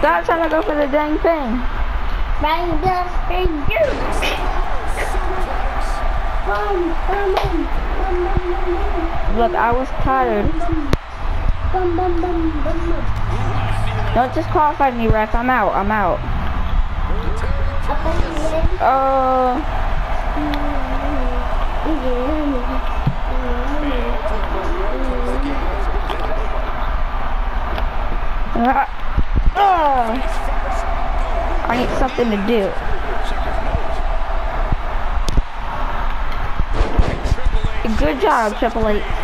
Stop trying to go for the dang thing. Bang the fingers. Look, I was tired. Don't disqualify me, ref. I'm out. I'm out. Up and uh, oh. I need something to do. Good job, Triple H.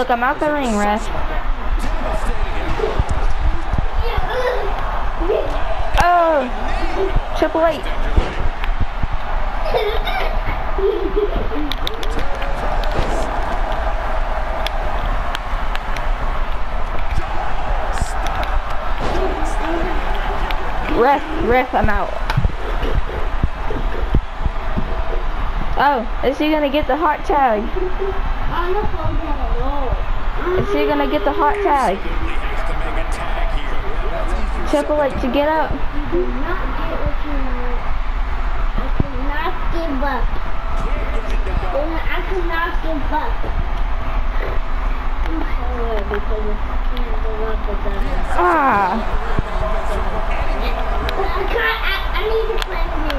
Look, I'm out the ring, ref. Oh, Triple H. Ref, ref, I'm out. Oh, is he gonna get the hot tag? Is he gonna get the hot tag? Triple H to get up. I cannot give up. I cannot give up. With. Ah, I can't, I, I need to play this. You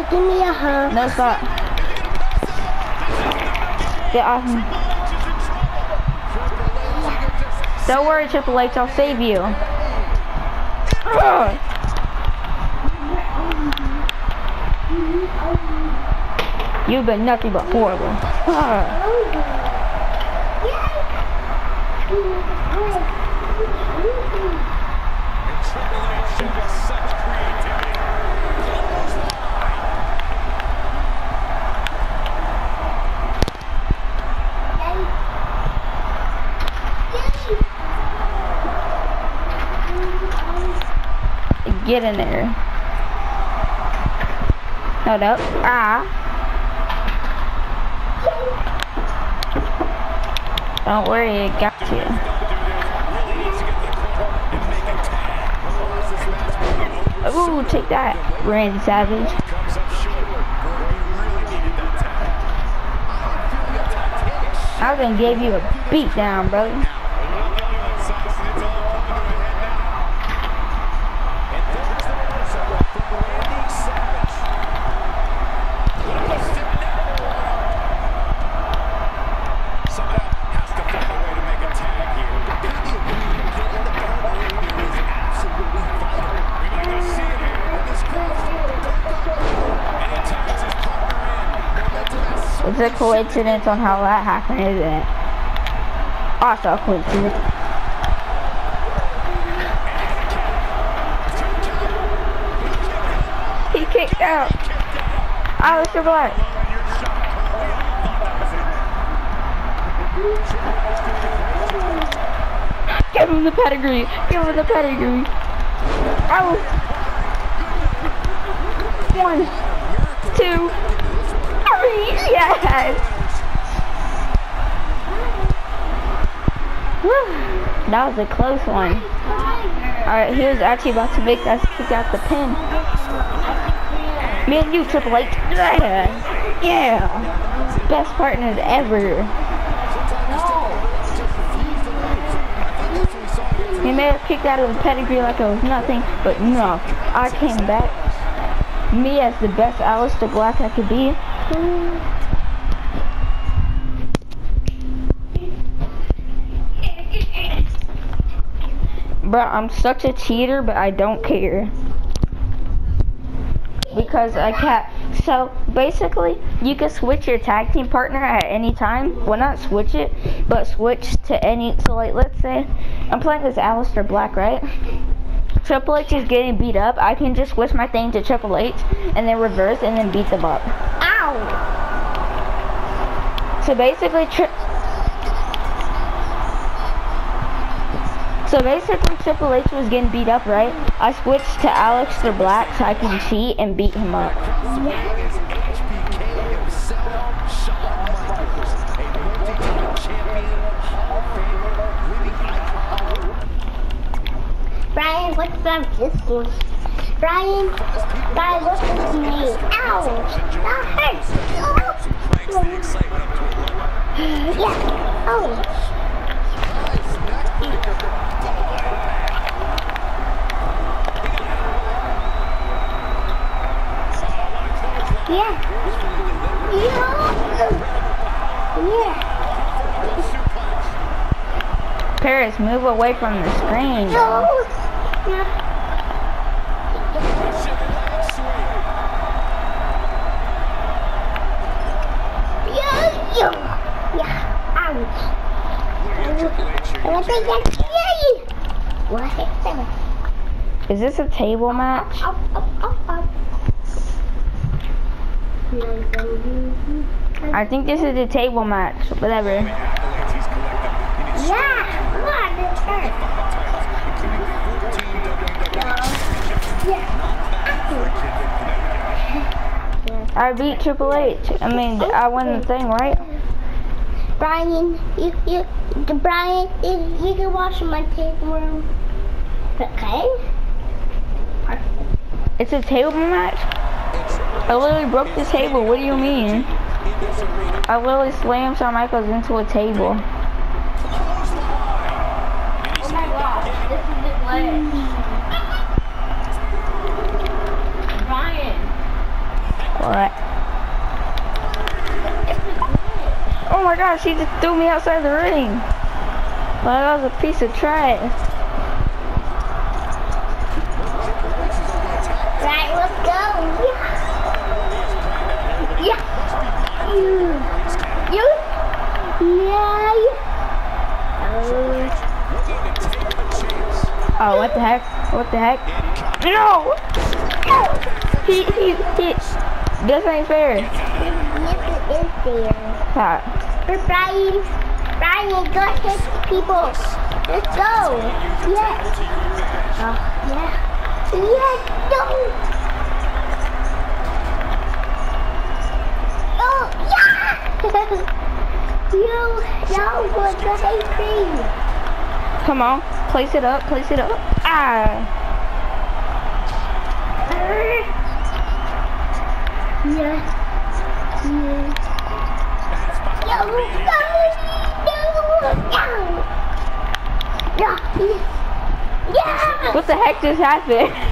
Hi, give me a hug. No stop. Get off me. Don't worry, Triple H, I'll save you. Ugh. You've been nothing but horrible. Ugh. And Triple H showing such creativity. Get in there. No, no. Ah. Don't worry, it got you. Ooh, take that, Randy Savage. Comes up short. Gordon, you really needed that tag. I am feeling attacked here. I done gave you a beat down, brother. It's a coincidence on how that happened, isn't it? Also a coincidence. He kicked out. Aleister Black. Give him the pedigree. Give him the pedigree. Oh. One, two. Yes. Whew. That was a close one. Alright, he was actually about to make us kick out the pin. Me and you, Triple H. Yeah. Yeah. Best partners ever. He may have kicked out of the pedigree like it was nothing, but no. I came back. Me as the best Aleister Black I could be. Bro, I'm such a cheater, but I don't care. Because I can't. So basically, you can switch your tag team partner at any time. Well, not switch it, but switch to any. So, like, let's say I'm playing as Aleister Black, right? Triple H is getting beat up. I can just switch my thing to Triple H and then reverse and then beat them up. Ow! So basically, tri- So basically, Triple H was getting beat up, right? I switched to Alex the Black so I can cheat and beat him up. Brian, what's up this one? Brian, Brian, what's this name? Ow! That hurts! Oh. Yeah. Oh. Yeah. Yeah. Yeah. Paris, move away from the screen. No. Yeah. What is this a table match? Up, up, up, up. I think this is a table match. Whatever. Yeah, come on, this hurts. Yeah. I beat Triple H. I mean, I won the thing, right? Brian, you, you, Brian, you, you can wash my table room. Okay? It's a table match? I literally broke the table. What do you mean? I literally slammed Shawn Michaels into a table. Oh my gosh, this is the glitch. What? Oh my gosh, she just threw me outside the ring. Well, that was a piece of trash. Oh, what the heck? What the heck? No! He, he, he. This ain't fair. Yes, it is there. Ah, But Brian, Brian, go hit people. Let's go. Yes. Oh, yeah. Yes, no. Oh, yeah. you, was amazing. Come on, place it up, place it up. Ah! Yeah. Yeah. Yeah. What the heck just happened?